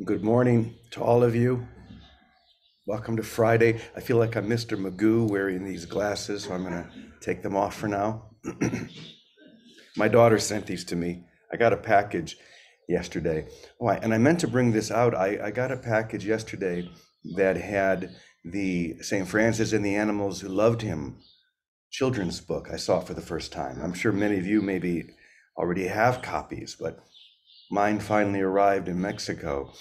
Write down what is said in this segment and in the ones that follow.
Good morning to all of you. Welcome to Friday. I feel like I'm Mr. Magoo wearing these glasses, so I'm going to take them off for now. My daughter sent these to me. I got a package yesterday. Oh, I- and I meant to bring this out. I, I got a package yesterday that had the St. Francis and the Animals Who Loved Him children's book. I saw for the first time. I'm sure many of you maybe already have copies, but mine finally arrived in Mexico.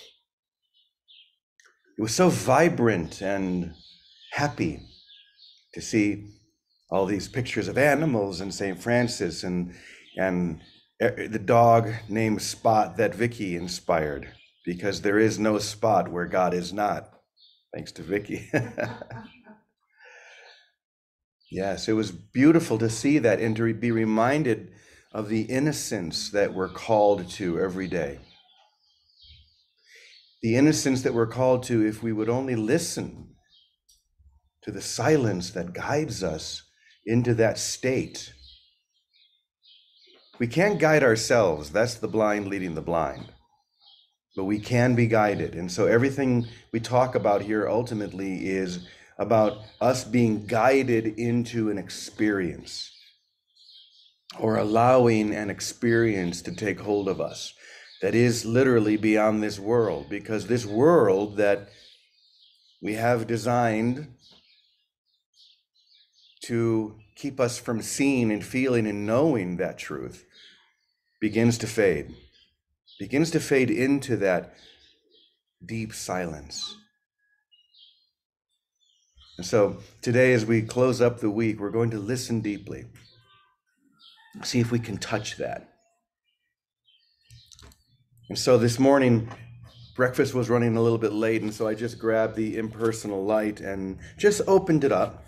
It was so vibrant and happy to see all these pictures of animals and St. Francis and and the dog named Spot that Vicky inspired because there is no spot where God is not, thanks to Vicky. yes, it was beautiful to see that and to be reminded of the innocence that we're called to every day. The innocence that we're called to if we would only listen to the silence that guides us into that state. We can't guide ourselves. That's the blind leading the blind. But we can be guided. And so everything we talk about here ultimately is about us being guided into an experience or allowing an experience to take hold of us that is literally beyond this world because this world that we have designed to keep us from seeing and feeling and knowing that truth begins to fade, begins to fade into that deep silence. And so today, as we close up the week, we're going to listen deeply, see if we can touch that. And so this morning, breakfast was running a little bit late, and so I just grabbed the impersonal light and just opened it up.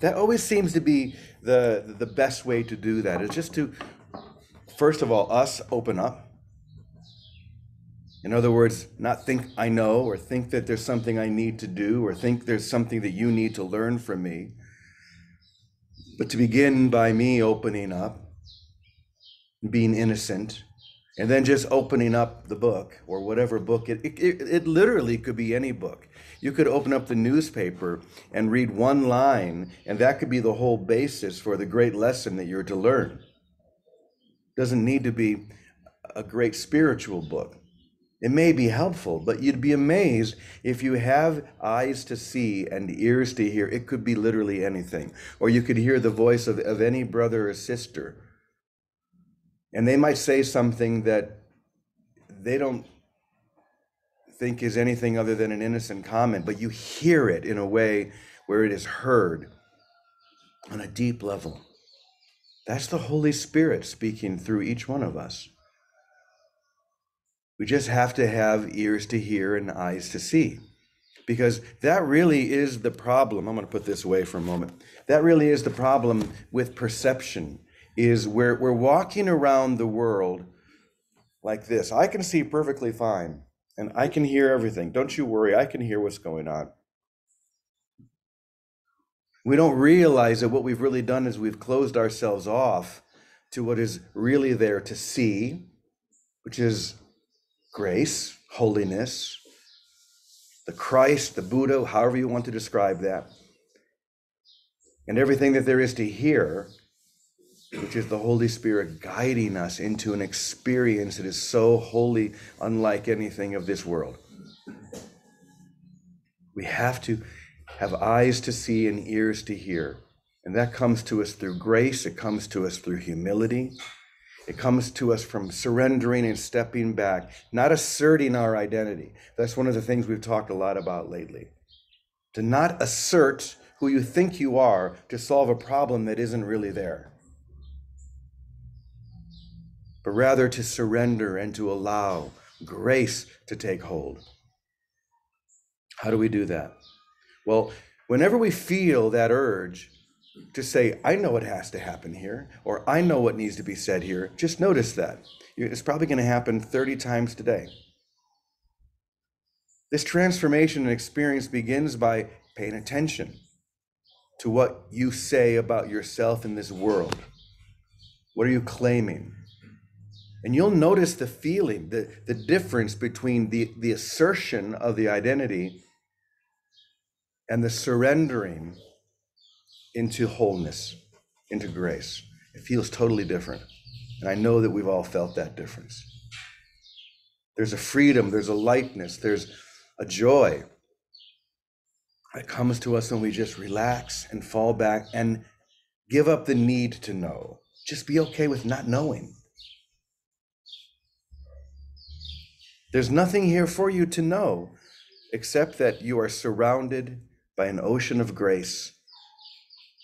That always seems to be the the best way to do that is just to first of all us open up. In other words, not think I know or think that there's something I need to do or think there's something that you need to learn from me. But to begin by me opening up, being innocent, and then just opening up the book or whatever book it, it, it, it literally could be any book. You could open up the newspaper and read one line and that could be the whole basis for the great lesson that you're to learn. Doesn't need to be a great spiritual book. It may be helpful but you'd be amazed if you have eyes to see and ears to hear. It could be literally anything. Or you could hear the voice of, of any brother or sister and they might say something that they don't think is anything other than an innocent comment, but you hear it in a way where it is heard on a deep level. That's the Holy Spirit speaking through each one of us. We just have to have ears to hear and eyes to see. Because that really is the problem. I'm going to put this away for a moment. That really is the problem with perception is we're, we're walking around the world like this. I can see perfectly fine and I can hear everything. Don't you worry, I can hear what's going on. We don't realize that what we've really done is we've closed ourselves off to what is really there to see, which is grace, holiness, the Christ, the Buddha, however you want to describe that, and everything that there is to hear which is the Holy Spirit guiding us into an experience that is so wholly unlike anything of this world. We have to have eyes to see and ears to hear. And that comes to us through grace, it comes to us through humility. It comes to us from surrendering and stepping back, not asserting our identity. That's one of the things we've talked a lot about lately. To not assert who you think you are to solve a problem that isn't really there but rather to surrender and to allow grace to take hold. How do we do that? Well, whenever we feel that urge to say, I know what has to happen here, or I know what needs to be said here, just notice that. It's probably going to happen 30 times today. This transformation and experience begins by paying attention to what you say about yourself in this world. What are you claiming? And you'll notice the feeling, the, the difference between the, the assertion of the identity and the surrendering into wholeness, into grace. It feels totally different. And I know that we've all felt that difference. There's a freedom, there's a lightness, there's a joy that comes to us when we just relax and fall back and give up the need to know. Just be okay with not knowing. There's nothing here for you to know except that you are surrounded by an ocean of grace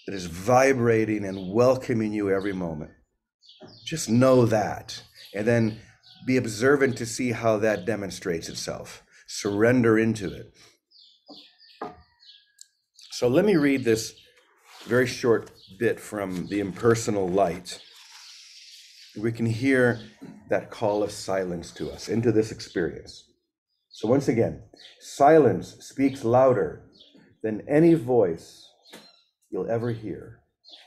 that is vibrating and welcoming you every moment. Just know that. And then be observant to see how that demonstrates itself. Surrender into it. So let me read this very short bit from The Impersonal Light. We can hear that call of silence to us into this experience. So, once again, silence speaks louder than any voice you'll ever hear.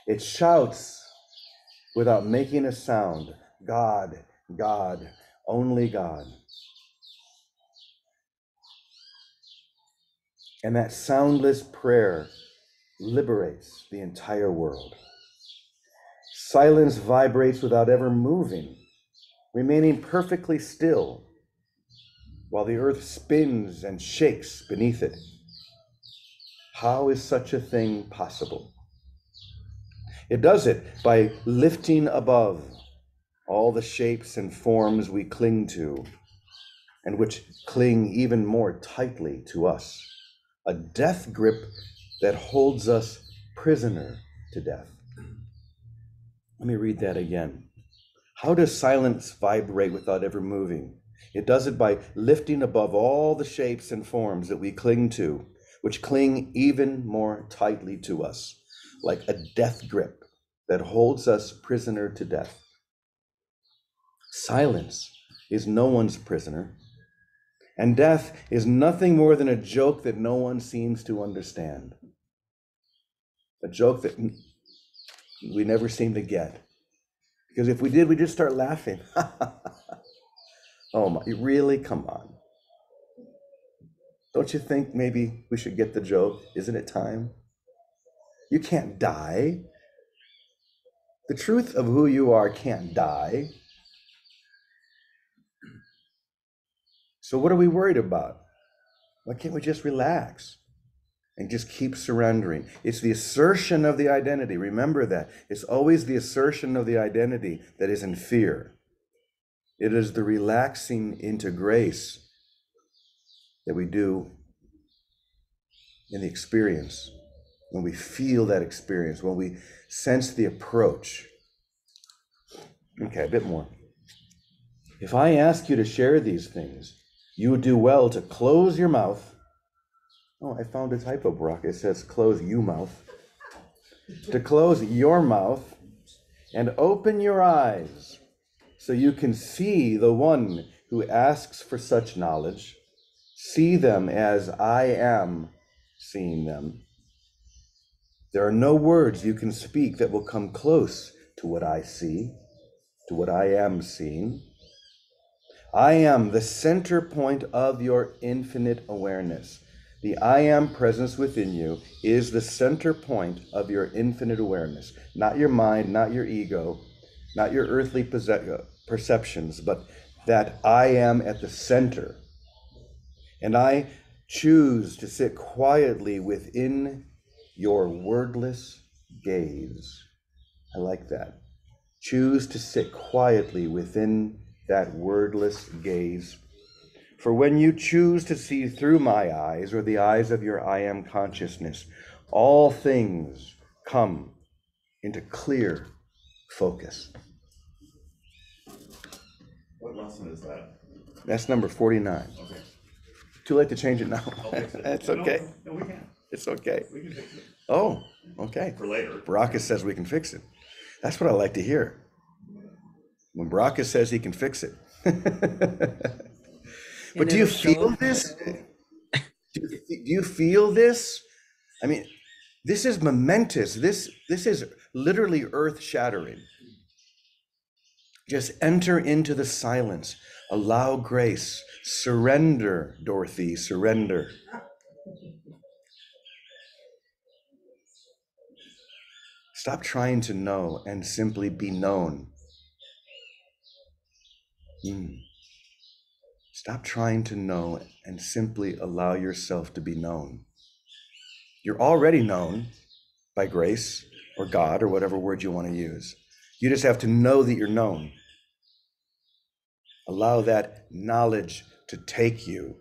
It shouts without making a sound God, God, only God. And that soundless prayer liberates the entire world. Silence vibrates without ever moving, remaining perfectly still while the earth spins and shakes beneath it. How is such a thing possible? It does it by lifting above all the shapes and forms we cling to, and which cling even more tightly to us. A death grip that holds us prisoner to death. Let me read that again. How does silence vibrate without ever moving? It does it by lifting above all the shapes and forms that we cling to, which cling even more tightly to us, like a death grip that holds us prisoner to death. Silence is no one's prisoner, and death is nothing more than a joke that no one seems to understand. A joke that we never seem to get. Because if we did, we'd just start laughing. oh my, really? Come on. Don't you think maybe we should get the joke? Isn't it time? You can't die. The truth of who you are can't die. So, what are we worried about? Why can't we just relax and just keep surrendering? It's the assertion of the identity. Remember that. It's always the assertion of the identity that is in fear. It is the relaxing into grace that we do in the experience when we feel that experience, when we sense the approach. Okay, a bit more. If I ask you to share these things, you would do well to close your mouth. Oh, I found a typo, Brock. It says close you mouth. to close your mouth and open your eyes so you can see the one who asks for such knowledge. See them as I am seeing them. There are no words you can speak that will come close to what I see, to what I am seeing. I am the center point of your infinite awareness. The I am presence within you is the center point of your infinite awareness, not your mind, not your ego, not your earthly uh, perceptions, but that I am at the center. And I choose to sit quietly within your wordless gaze. I like that. Choose to sit quietly within that wordless gaze. For when you choose to see through my eyes or the eyes of your I am consciousness, all things come into clear focus. What lesson is that? That's number 49. Okay. Too late to change it now. It. It's No, okay. No, we can. It's okay. We can fix it Oh, okay. for later. Baraka says we can fix it. That's what I like to hear. When Baraka says he can fix it. but do you feel this? Do you, do you feel this? I mean, this is momentous. This this is literally earth shattering. Just enter into the silence. Allow grace. Surrender, Dorothy, surrender. Stop trying to know and simply be known. Mm. Stop trying to know and simply allow yourself to be known. You're already known by grace or God or whatever word you want to use. You just have to know that you're known. Allow that knowledge to take you.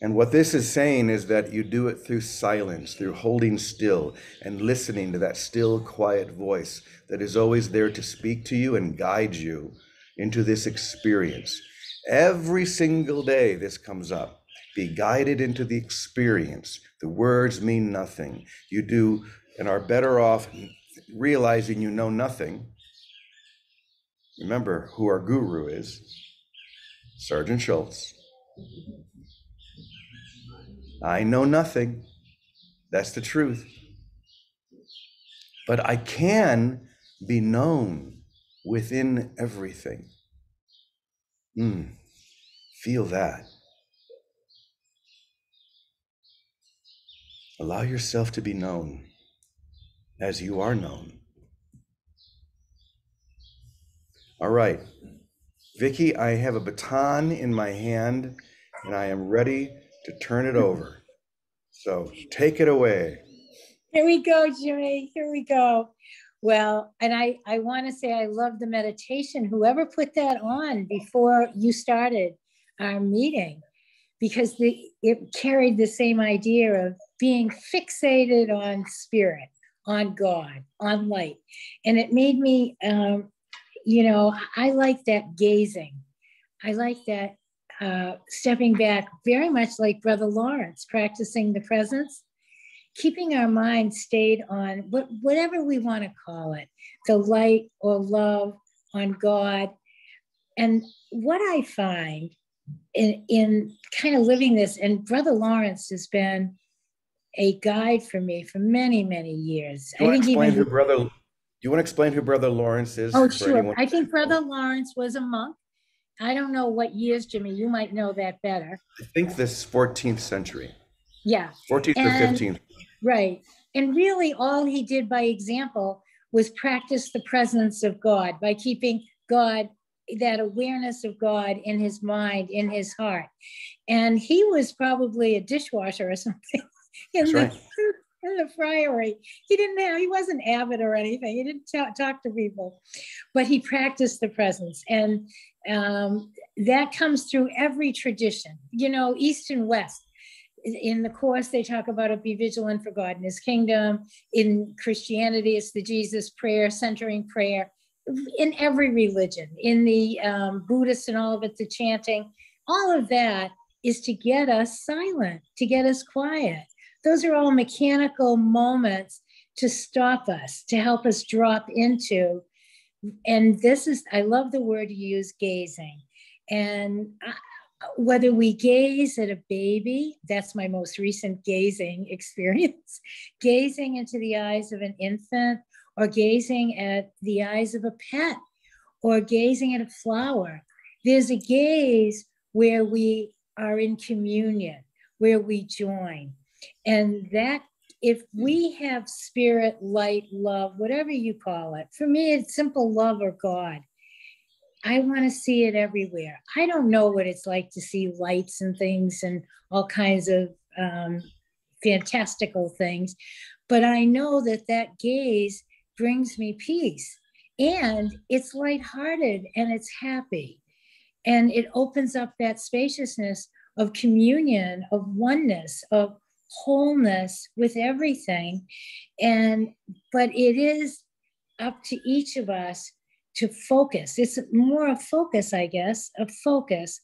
And what this is saying is that you do it through silence, through holding still and listening to that still, quiet voice that is always there to speak to you and guide you into this experience. Every single day, this comes up. Be guided into the experience. The words mean nothing. You do and are better off realizing you know nothing Remember who our guru is Sergeant Schultz. I know nothing. That's the truth. But I can be known within everything. Mm, feel that. Allow yourself to be known as you are known. All right. Vicki, I have a baton in my hand and I am ready to turn it over. So take it away. Here we go, Jimmy. Here we go. Well, and I, I want to say I love the meditation. Whoever put that on before you started our meeting, because the, it carried the same idea of being fixated on spirit, on God, on light. And it made me um, you know, I like that gazing. I like that uh, stepping back, very much like Brother Lawrence, practicing the presence, keeping our mind stayed on what, whatever we want to call it, the light or love on God. And what I find in, in kind of living this, and Brother Lawrence has been a guide for me for many, many years. I think even who Brother do you want to explain who Brother Lawrence is? Oh, sure. I think Brother Lawrence was a monk. I don't know what years, Jimmy. You might know that better. I think this 14th century. Yeah. 14th and, or 15th. Right. And really, all he did by example was practice the presence of God by keeping God, that awareness of God in his mind, in his heart. And he was probably a dishwasher or something in That's the right in the friary. He didn't have, he wasn't abbot or anything. He didn't talk, talk to people, but he practiced the presence. And um, that comes through every tradition, you know, East and West. In the Course, they talk about it be vigilant for God and his kingdom. In Christianity, it's the Jesus prayer, centering prayer. In every religion, in the um, Buddhist and all of it, the chanting, all of that is to get us silent, to get us quiet those are all mechanical moments to stop us, to help us drop into. And this is, I love the word you use, gazing. And whether we gaze at a baby, that's my most recent gazing experience, gazing into the eyes of an infant, or gazing at the eyes of a pet, or gazing at a flower. There's a gaze where we are in communion, where we join. And that, if we have spirit, light, love, whatever you call it, for me, it's simple love or God. I want to see it everywhere. I don't know what it's like to see lights and things and all kinds of um, fantastical things, but I know that that gaze brings me peace and it's lighthearted and it's happy. And it opens up that spaciousness of communion, of oneness, of wholeness with everything. And, but it is up to each of us to focus. It's more a focus, I guess, a focus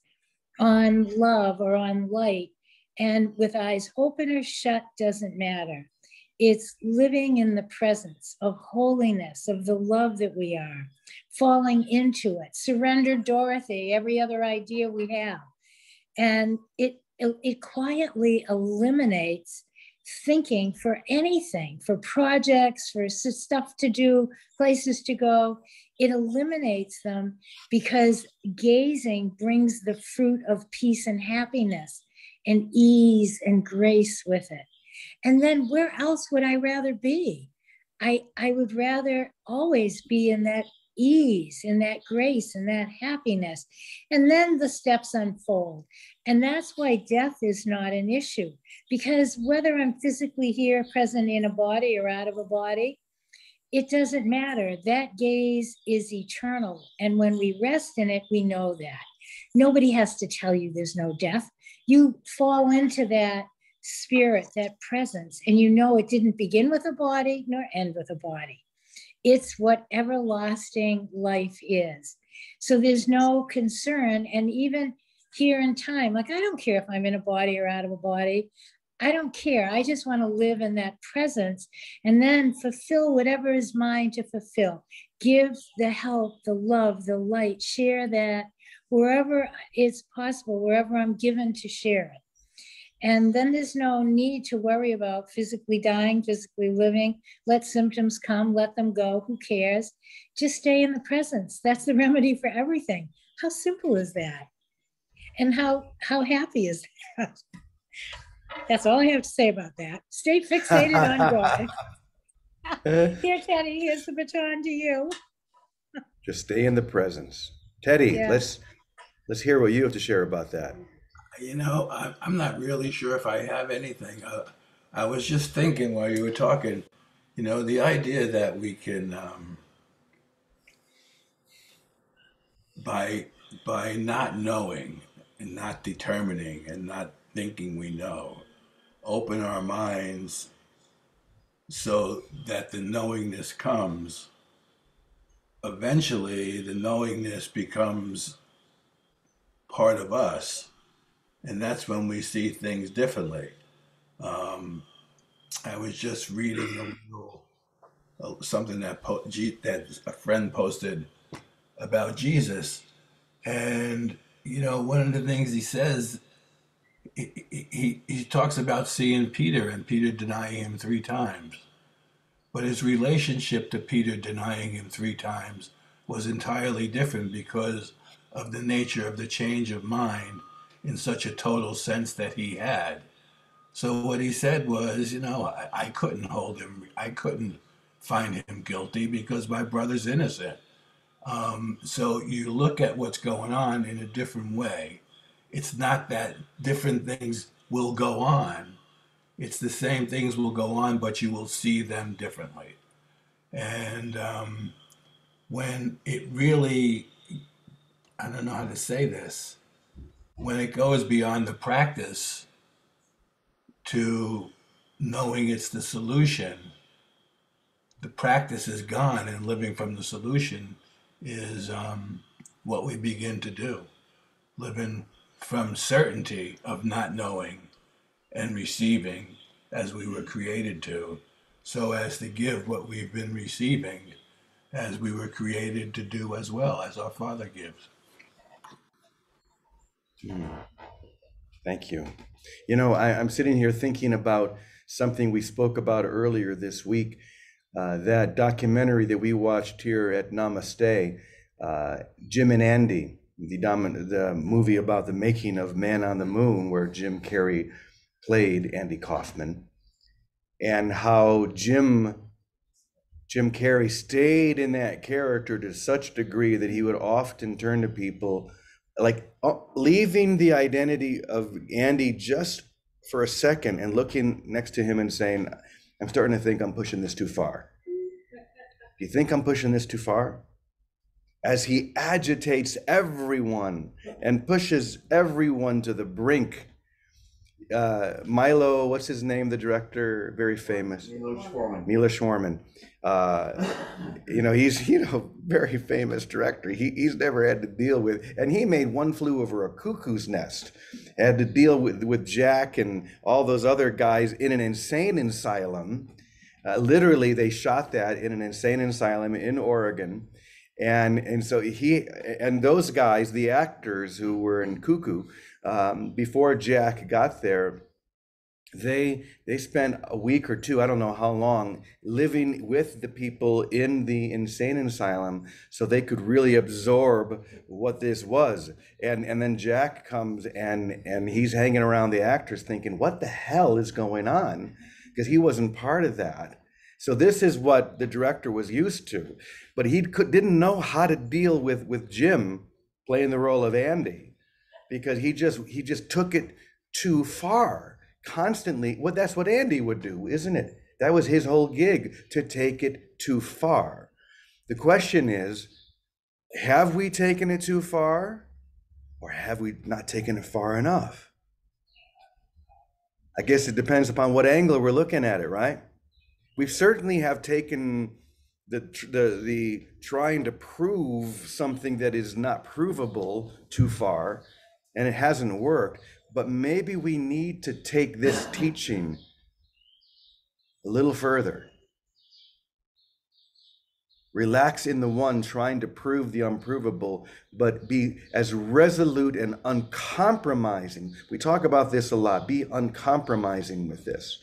on love or on light. And with eyes open or shut doesn't matter. It's living in the presence of holiness, of the love that we are, falling into it. Surrender, Dorothy, every other idea we have. And it it, it quietly eliminates thinking for anything, for projects, for stuff to do, places to go. It eliminates them because gazing brings the fruit of peace and happiness and ease and grace with it. And then where else would I rather be? I, I would rather always be in that ease, in that grace, in that happiness. And then the steps unfold. And that's why death is not an issue, because whether I'm physically here, present in a body or out of a body, it doesn't matter. That gaze is eternal. And when we rest in it, we know that. Nobody has to tell you there's no death. You fall into that spirit, that presence, and you know it didn't begin with a body nor end with a body. It's what everlasting life is. So there's no concern. And even here in time, like I don't care if I'm in a body or out of a body. I don't care. I just want to live in that presence and then fulfill whatever is mine to fulfill. Give the help, the love, the light, share that wherever it's possible, wherever I'm given to share it. And then there's no need to worry about physically dying, physically living. Let symptoms come, let them go. Who cares? Just stay in the presence. That's the remedy for everything. How simple is that? And how how happy is that? That's all I have to say about that. Stay fixated on God. Here, Teddy, here's the baton to you. Just stay in the presence. Teddy, Yeah. let's let's hear what you have to share about that. You know, I, I'm not really sure if I have anything. Uh, I was just thinking while you were talking, you know, the idea that we can, um, by by not knowing and not determining and not thinking we know, open our minds so that the knowingness comes. Eventually, the knowingness becomes part of us and that's when we see things differently. Um, I was just reading a something that po- G- that a friend posted about Jesus, and you know one of the things he says, he, he talks about seeing Peter and Peter denying him three times, but his relationship to Peter denying him three times was entirely different because of the nature of the change of mind in such a total sense that he had. So what he said was, you know, I, I couldn't hold him. I couldn't find him guilty because my brother's innocent. Um, so you look at what's going on in a different way. It's not that different things will go on. It's the same things will go on, but you will see them differently. And um, when it really, I don't know how to say this, when it goes beyond the practice to knowing it's the solution, the practice is gone, and living from the solution is um, what we begin to do. Living from certainty of not knowing and receiving as we were created to, so as to give what we've been receiving as we were created to do as well as our Father gives. Thank you. You know, I, I'm sitting here thinking about something we spoke about earlier this week. Uh, that documentary that we watched here at Namaste, uh, Jim and Andy, the, domin- the movie about the making of Man on the Moon, where Jim Carrey played Andy Kaufman, and how Jim Jim Carrey stayed in that character to such degree that he would often turn to people like uh, leaving the identity of Andy just for a second and looking next to him and saying, I'm starting to think I'm pushing this too far. Do you think I'm pushing this too far? As he agitates everyone and pushes everyone to the brink. Uh, Milo, what's his name? The director, very famous. Milos Forman. Mila Schwarman. Uh, you know, he's you know very famous director. He he's never had to deal with, and he made one flew over a cuckoo's nest. Had to deal with with Jack and all those other guys in an insane asylum. Uh, literally, they shot that in an insane asylum in Oregon, and and so he and those guys, the actors who were in Cuckoo, um, before Jack got there, they they spent a week or two i don't know how long living with the people in the insane asylum so they could really absorb what this was. And and then jack comes and and he's hanging around the actors thinking what the hell is going on? Because he wasn't part of that so this is what the director was used to. But he could, didn't know how to deal with with jim playing the role of andy because he just he just took it too far constantly. What that's what andy would do isn't it? That was his whole gig to take it too far. The question is have we taken it too far or have we not taken it far enough? I guess it depends upon what angle we're looking at it right we certainly have taken the the the trying to prove something that is not provable too far and it hasn't worked but maybe we need to take this teaching a little further. Relax in the one trying to prove the unprovable, but be as resolute and uncompromising. We talk about this a lot. Be uncompromising with this.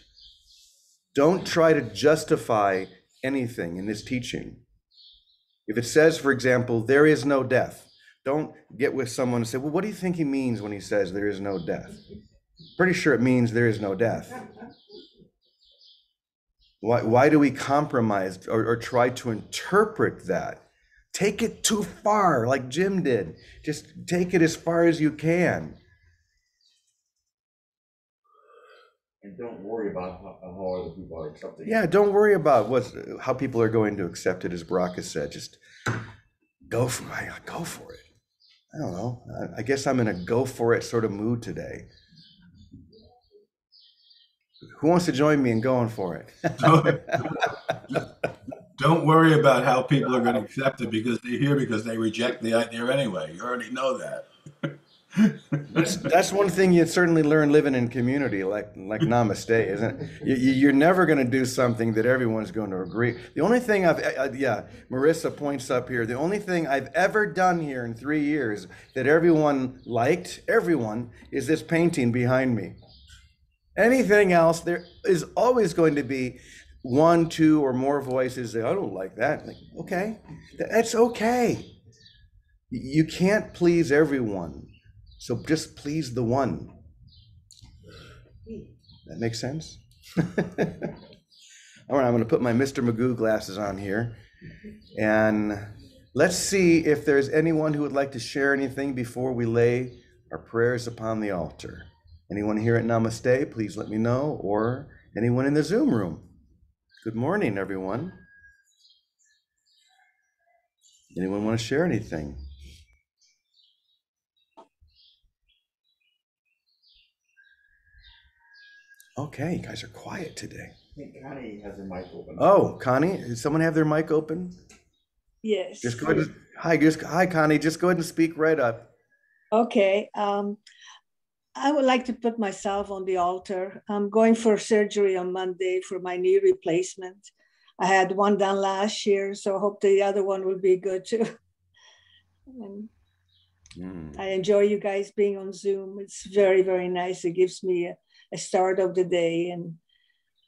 Don't try to justify anything in this teaching. If it says, for example, there is no death, don't get with someone and say, well, what do you think he means when he says there is no death? Pretty sure it means there is no death. Why, why do we compromise or, or try to interpret that? Take it too far, like Jim did. Just take it as far as you can. And don't worry about how, how other people are accepting. Yeah, don't worry about what how people are going to accept it, as Brock has said. Just go for it. Go for it. I don't know. I, I guess I'm in a go for it sort of mood today. Who wants to join me in going for it? Don't worry about how people are going to accept it because they're here because they reject the idea anyway. You already know that. That's, that's one thing you certainly learn living in community, like like Namaste, isn't it? You, you're never going to do something that everyone's going to agree. The only thing I've, yeah, Marissa points up here. The only thing I've ever done here in three years that everyone liked, everyone, is this painting behind me. Anything else, there is always going to be one, two, or more voices. That, I don't like that. Like, okay, that's okay. You can't please everyone. So just please the one. That makes sense? All right, I'm going to put my Mr. Magoo glasses on here. And let's see if there's anyone who would like to share anything before we lay our prayers upon the altar. Anyone here at Namaste, please let me know, or anyone in the Zoom room. Good morning, everyone. Anyone want to share anything? Okay, you guys are quiet today. I think Connie has her mic open. Oh, Connie, does someone have their mic open? Yes. Just go ahead. and- Hi, just hi, Connie. Just go ahead and speak right up. Okay. Um, I would like to put myself on the altar. I'm going for surgery on Monday for my knee replacement. I had one done last year, so I hope the other one will be good too. And Mm, I enjoy you guys being on Zoom. It's very, very nice. It gives me a, a start of the day and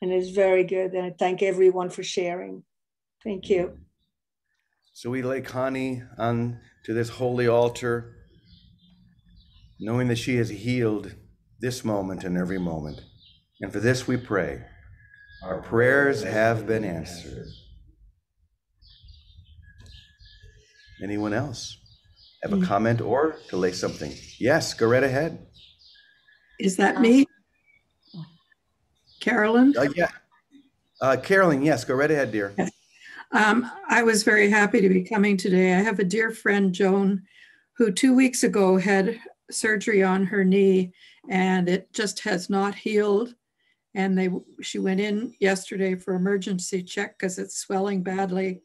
and it's very good. And I thank everyone for sharing. Thank you. So we lay Connie on to this holy altar, knowing that she has healed this moment and every moment. And for this we pray. Our prayers have been answered. Anyone else have a mm. comment or to lay something? Yes, go right ahead. Is that uh, me? Carolyn? Uh, yeah. Uh, Carolyn, yes, go right ahead, dear. Um, I was very happy to be coming today. I have a dear friend, Joan, who two weeks ago had surgery on her knee and it just has not healed. And they, she went in yesterday for emergency check because it's swelling badly.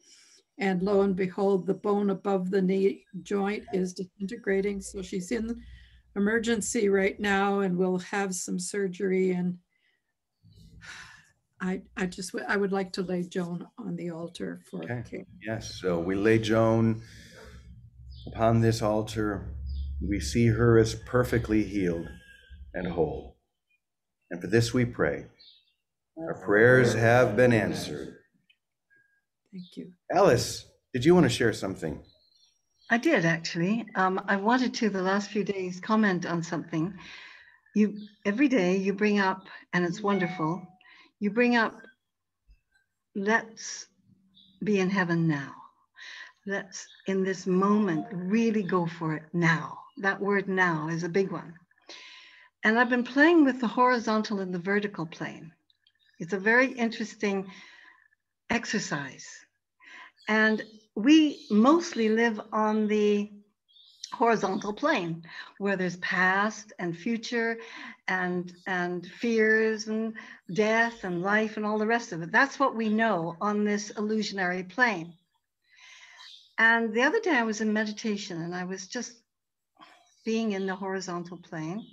And lo and behold, the bone above the knee joint is disintegrating. So she's in emergency right now and will have some surgery and I, I just, w- I would like to lay Joan on the altar for Okay. care. Yes, so we lay Joan upon this altar. We see her as perfectly healed and whole. And for this we pray. Our prayers have been answered. Thank you. Alice, did you want to share something? I did actually. Um, I wanted to the last few days comment on something. You every day you bring up, and it's wonderful. You bring up, let's be in heaven now. Let's in this moment really go for it now. That word now is a big one. And I've been playing with the horizontal and the vertical plane. It's a very interesting exercise. And we mostly live on the horizontal plane where there's past and future and and fears and death and life and all the rest of it. That's what we know on this illusionary plane. And the other day i was in meditation and i was just being in the horizontal plane.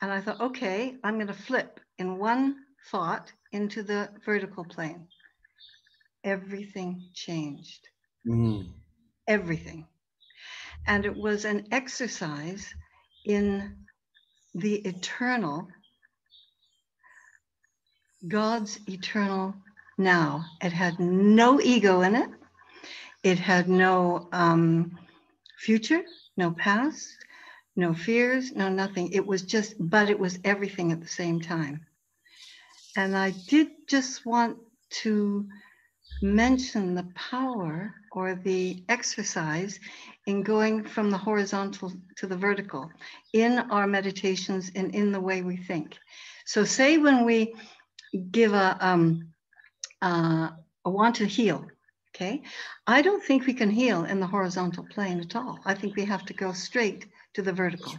And i thought okay i'm going to flip in one thought into the vertical plane. Everything changed. Mm. everything. And it was an exercise in the eternal, God's eternal now. It had no ego in it, it had no um, future, no past, no fears, no nothing. It was just, but it was everything at the same time. And I did just want to mention the power or the exercise in going from the horizontal to the vertical in our meditations and in the way we think. So, say when we give a, um, uh, a want to heal, okay, I don't think we can heal in the horizontal plane at all. I think we have to go straight to the vertical.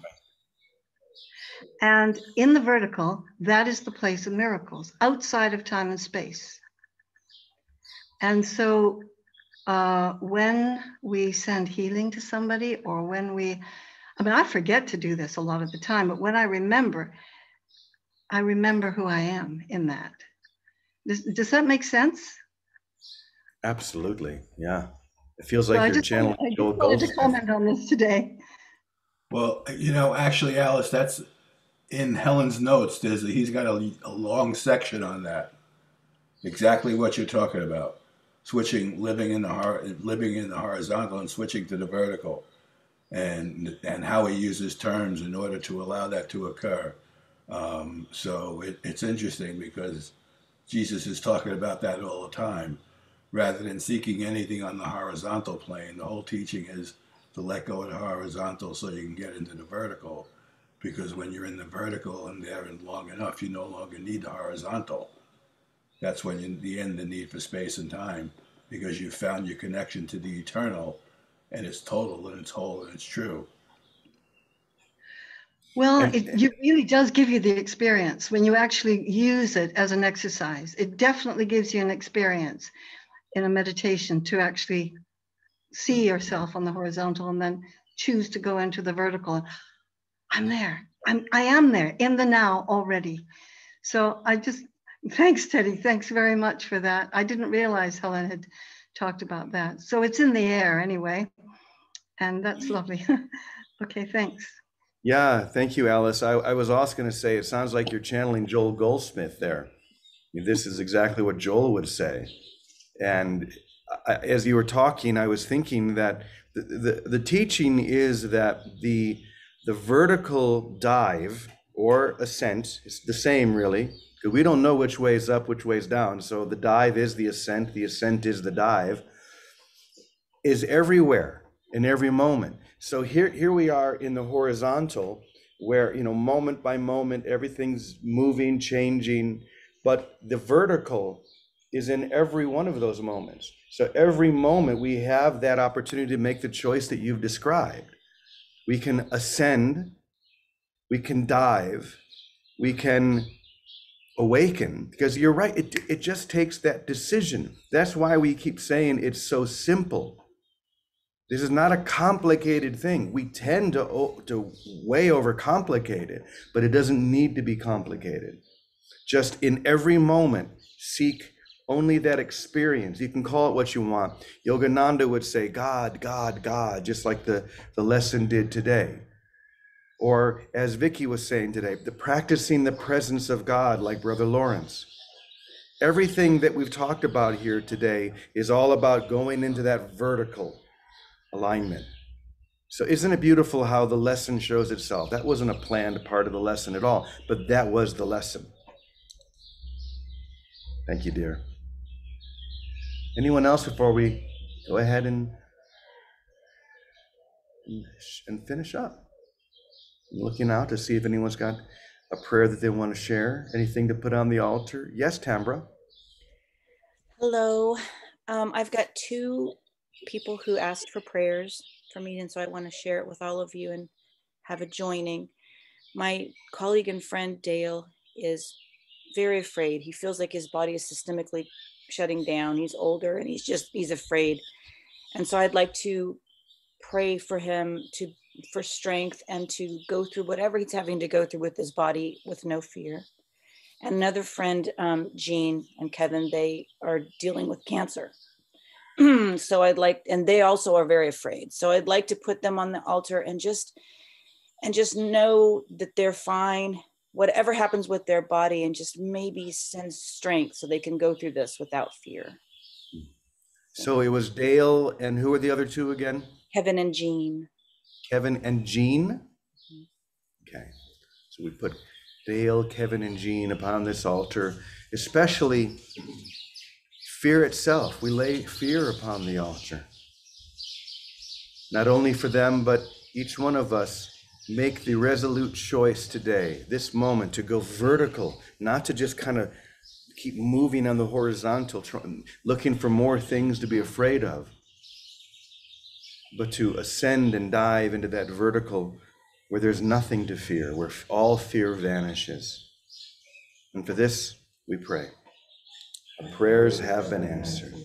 And in the vertical, that is the place of miracles outside of time and space. And so uh, when we send healing to somebody or when we, I mean, I forget to do this a lot of the time, but when I remember, I remember who I am in that. Does, does that make sense? Absolutely. Yeah. It feels So like you're just channeling I Joel just wanted to comment on this today. Well, you know, actually, Alice, that's in Helen's notes. There's a, he's got a, a long section on that. Exactly what you're talking about. Switching, living in the living in the horizontal and switching to the vertical, and and how he uses terms in order to allow that to occur. Um, so it, it's interesting because Jesus is talking about that all the time, rather than seeking anything on the horizontal plane. The whole teaching is to let go of the horizontal so you can get into the vertical. Because when you're in the vertical and there long enough, you no longer need the horizontal. That's when you the end the need for space and time, because you've found your connection to the eternal, and it's total and it's whole and it's true. Well, And- it really does give you the experience when you actually use it as an exercise. It definitely gives you an experience in a meditation to actually see yourself on the horizontal and then choose to go into the vertical. I'm there. I'm I am there in the now already. So I just thanks, Teddy. Thanks very much for that. I didn't realize Helen had talked about that. So it's in the air anyway. And that's lovely. okay, thanks. Yeah, thank you, Alice. I, I was also going to say, it sounds like you're channeling Joel Goldsmith there. This is exactly what Joel would say. And I, as you were talking, I was thinking that the, the, the teaching is that the, the vertical dive or ascent is the same, really, we don't know which way is up, which way is down. So the dive is the ascent, the ascent is the dive, is everywhere in every moment. So here, here we are in the horizontal, where you know, moment by moment, everything's moving, changing, but the vertical is in every one of those moments. So every moment we have that opportunity to make the choice that you've described. We can ascend, we can dive, we can awaken because you're right it, it just takes that decision. That's why we keep saying it's so simple. This is not a complicated thing. We tend to to way overcomplicate it but it doesn't need to be complicated. Just in every moment seek only that experience. You can call it what you want. Yogananda would say god god god just like the the lesson did today Or as Vicky was saying today, the practicing the presence of God, like Brother Lawrence. Everything that we've talked about here today is all about going into that vertical alignment. So, isn't it beautiful how the lesson shows itself? That wasn't a planned part of the lesson at all, but that was the lesson. Thank you, dear. Anyone else before we go ahead and and finish up? Looking out to see if anyone's got a prayer that they want to share, anything to put on the altar. Yes, Tambra. Hello. Um, I've got two people who asked for prayers for me, and so I want to share it with all of you and have a joining. My colleague and friend Dale is very afraid. He feels like his body is systemically shutting down. He's older and he's just he's afraid. And so I'd like to pray for him to for strength and to go through whatever he's having to go through with his body with no fear. And another friend, um, Jean and Kevin, they are dealing with cancer. so I'd like, and they also are very afraid. So I'd like to put them on the altar and just, and just know that they're fine, whatever happens with their body, and just maybe send strength so they can go through this without fear. So it was Dale and who are the other two again? Kevin and Jean. Kevin and Jean? Mm-hmm. Okay. So we put Dale, Kevin, and Jean upon this altar, especially fear itself. We lay fear upon the altar. Not only for them, but each one of us make the resolute choice today, this moment, to go vertical, not to just kind of keep moving on the horizontal, looking for more things to be afraid of, but to ascend and dive into that vertical where there's nothing to fear, where all fear vanishes. And for this, we pray. Our prayers have been answered.